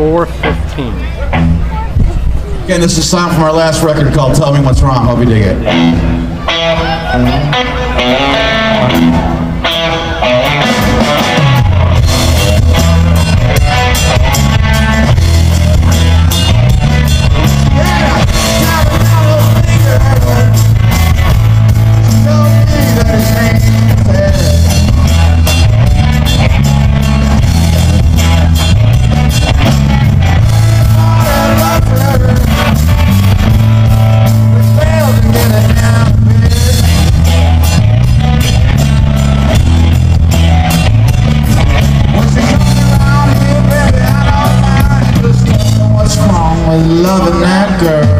415. Again, this is a song from our last record called Tell Me What's Wrong. Hope you dig it. Loving that girl?